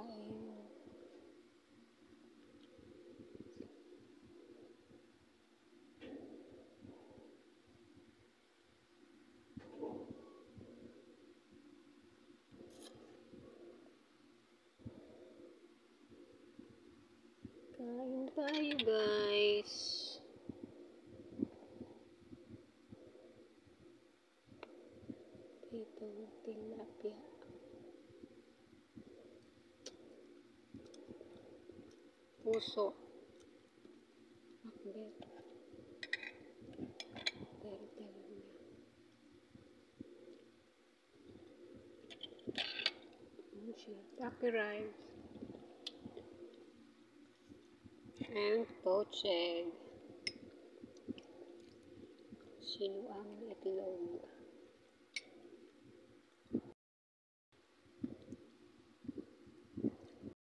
kain tayo guys itong tilapia puso. Macbeth. Pero. And. And poached. Sinuang na.